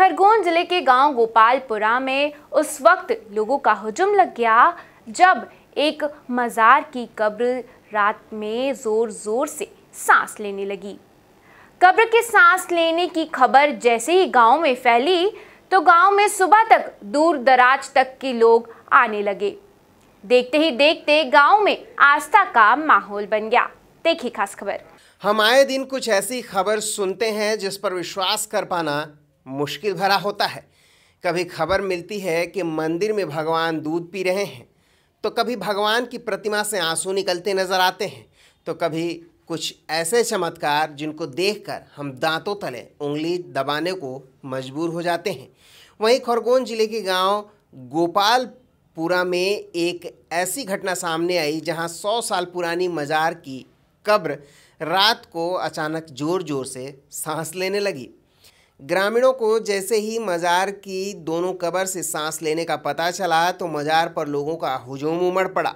खरगोन ज़िले के गाँव गोपालपुरा में उस वक्त लोगों का हुजूम लग गया, जब एक मज़ार की कब्र रात में ज़ोर ज़ोर से सांस लेने लगी। कब्र के सांस लेने की खबर जैसे ही गाँव में फैली तो गाँव में सुबह तक, दूर दराज तक के लोग आने लगे। देखते ही देखते गाँव में आस्था का माहौल बन गया। देखिए खास खबर। हम आए दिन कुछ ऐसी खबर सुनते हैं जिस पर विश्वास कर पाना मुश्किल भरा होता है। कभी खबर मिलती है कि मंदिर में भगवान दूध पी रहे हैं तो कभी भगवान की प्रतिमा से आँसू निकलते नज़र आते हैं तो कभी कुछ ऐसे चमत्कार जिनको देखकर हम दांतों तले उंगली दबाने को मजबूर हो जाते हैं। वहीं खरगोन ज़िले के गाँव गोपालपुरा में एक ऐसी घटना सामने आई जहाँ 100 साल पुरानी मज़ार की कब्र रात को अचानक ज़ोर ज़ोर से सांस लेने लगी। ग्रामीणों को जैसे ही मज़ार की दोनों कबर से सांस लेने का पता चला तो मज़ार पर लोगों का हजूम उमड़ पड़ा।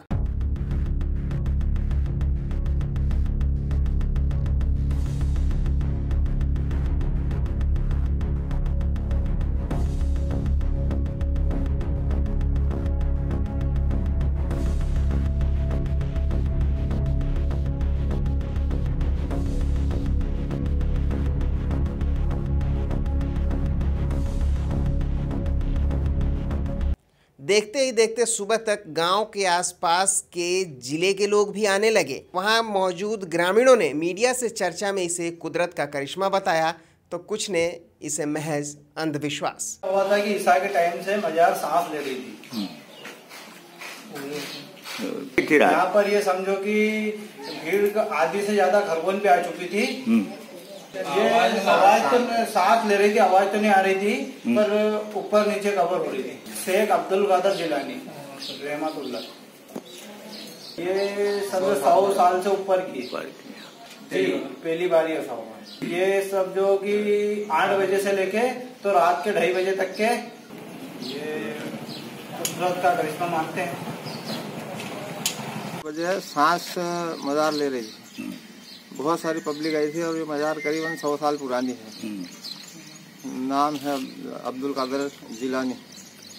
देखते ही देखते सुबह तक गाँव के आसपास के ज़िले के लोग भी आने लगे। वहाँ मौजूद ग्रामीणों ने मीडिया से चर्चा में इसे कुदरत का करिश्मा बताया तो कुछ ने इसे महज अंधविश्वास। हुआ था कि ईसा के टाइम से मजार सांस ले रही थी। यहाँ पर ये समझो कि भीड़ आधी से ज़्यादा खरगोन पे आ चुकी थी। ये आवाज़ तो सांस ले रही थी आवाज़ तो नहीं आ रही थी पर ऊपर नीचे कवर हो रही थी। शेख अब्दुल कादर जिलानी रहमतुल्ला ये सब सौ साल से ऊपर की जी पहली बार ही ऐसा हुआ ये सब जो कि आठ बजे से लेके तो रात के ढाई बजे तक के ये कुदरत का करिश्मा मानते हैं। वजह सांस मज़ार ले रही थी बहुत सारी पब्लिक आई थी और ये मज़ार करीबन सौ साल पुरानी है। नाम है अब्दुल कादर जिलानी।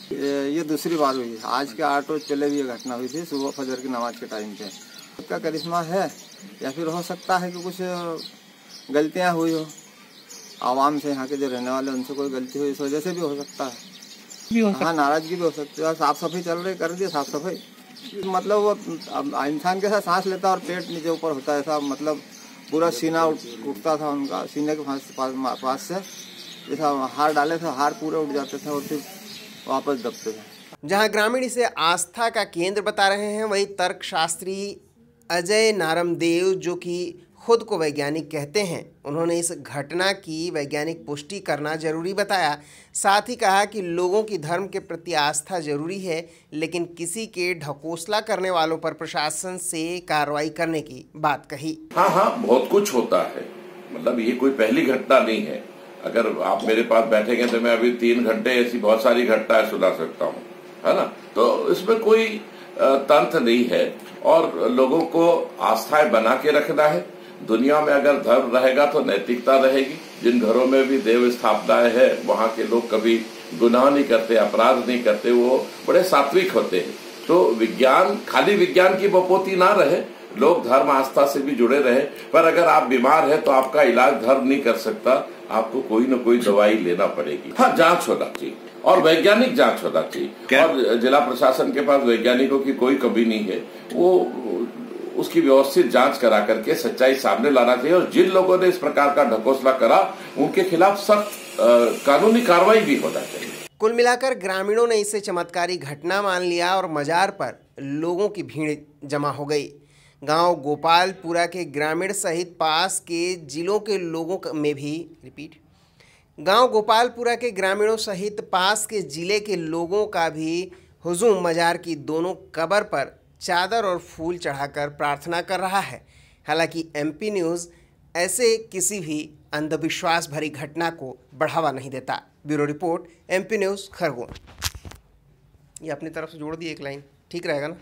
ये दूसरी बार हुई। है आज के आठ रोज पहले भी ये घटना हुई थी सुबह फजर की नमाज़ के टाइम पे। इसका करिश्मा है या फिर हो सकता है कि कुछ गलतियाँ हुई हो। आवाम से यहाँ के जो रहने वाले उनसे कोई गलती हुई इस वजह से भी हो सकता है। हाँ नाराज़गी भी हो सकती है। साफ़ सफ़ाई चल रही कर दी साफ़ सफ़ाई। मतलब वो इंसान के साथ सांस लेता और पेट नीचे ऊपर होता है ऐसा मतलब पूरा सीना उठता था उनका सीने के पास पास से। जैसा हार डाले थे हार पूरे उठ जाते थे और फिर वापस दबते थे जहाँ ग्रामीण इसे आस्था का केंद्र बता रहे हैं वही तर्कशास्त्री अजय नारमदेव जो कि खुद को वैज्ञानिक कहते हैं उन्होंने इस घटना की वैज्ञानिक पुष्टि करना ज़रूरी बताया। साथ ही कहा कि लोगों की धर्म के प्रति आस्था ज़रूरी है लेकिन किसी के ढकोसला करने वालों पर प्रशासन से कार्रवाई करने की बात कही। हाँ हाँ बहुत कुछ होता है। मतलब ये कोई पहली घटना नहीं है। अगर आप मेरे पास बैठेंगे तो मैं अभी तीन घंटे ऐसी बहुत सारी घटनाएँ सुना सकता हूँ, है ना? तो इसमें कोई तंत्र नहीं है और लोगों को आस्थाएँ बना के रखना है। दुनिया में अगर धर्म रहेगा तो नैतिकता रहेगी। जिन घरों में भी देव स्थापनाएँ है, वहाँ के लोग कभी गुनाह नहीं करते, अपराध नहीं करते, वो बड़े सात्विक होते हैं। तो विज्ञान, खाली विज्ञान की बपोती ना रहे। लोग धर्म आस्था से भी जुड़े रहे पर अगर आप बीमार है तो आपका इलाज धर्म नहीं कर सकता। आपको कोई न कोई दवाई लेना पड़ेगी। हाँ जाँच होना चाहिए। और वैज्ञानिक जाँच होना चाहिए। और जिला प्रशासन के पास वैज्ञानिकों की कोई कमी नहीं है। वो उसकी व्यवस्थित जाँच करा करके सच्चाई सामने लाना चाहिए। और जिन लोगों ने इस प्रकार का ढकोसला करा उनके खिलाफ सख्त कानूनी कार्रवाई भी होना चाहिए। कुल मिलाकर ग्रामीणों ने इसे चमत्कारी घटना मान लिया और मजार पर लोगों की भीड़ जमा हो गई। गाँव गोपालपुरा के ग्रामीण सहित पास के जिलों के लोगों में भी रिपीट गाँव गोपालपुरा के ग्रामीणों सहित पास के ज़िले के लोगों का भी हुजूम मजार की दोनों कबर पर चादर और फूल चढ़ाकर प्रार्थना कर रहा है। हालाँकि एमपी न्यूज़ ऐसे किसी भी अंधविश्वास भरी घटना को बढ़ावा नहीं देता। Bureau report MP news Khargone. ये अपनी तरफ़ से जोड़ दी एक लाइन। ठीक रहेगा ना?